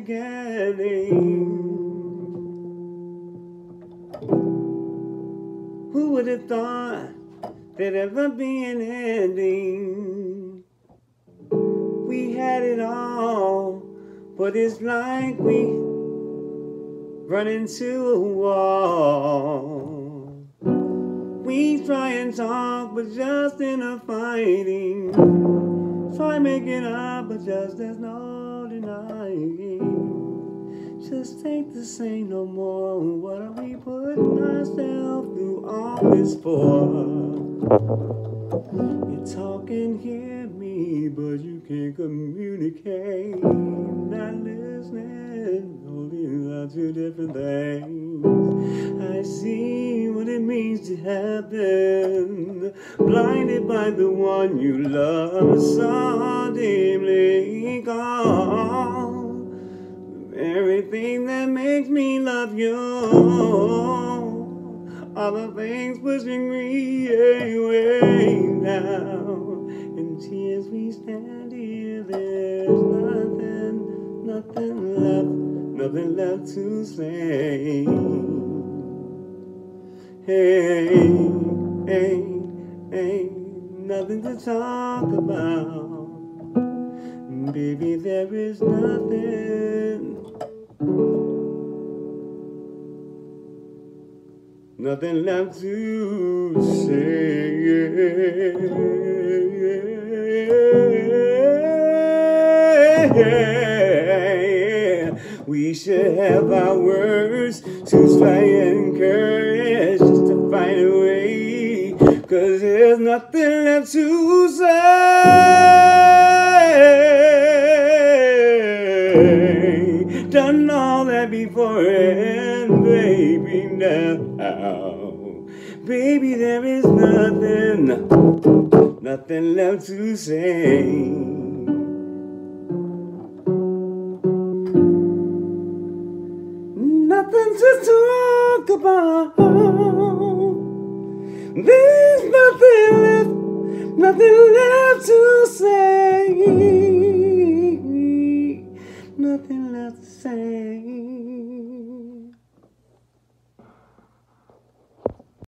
beginning. Who would have thought there'd ever be an ending? We had it all, but it's like we run into a wall. We try and talk, but just in a fighting. Try making up, but just there's no denying. Just take the same no more. What are we putting ourselves through all this for? You talk and hear me, but you can't communicate. Not listening, holding on to different things. Happen. Blinded by the one you love so deeply gone. Everything that makes me love you. All the things pushing me away now. In tears we stand here. There's nothing, nothing left, nothing left to say. Hey, hey, hey, nothing to talk about. Baby, there is nothing. Nothing left to say. We should have our words to try and encourage Cause there's nothing left to say. Done all that before and baby now. Baby, there is nothing, nothing left to say. Nothing to talk about. Left, nothing left to say. Nothing left to say.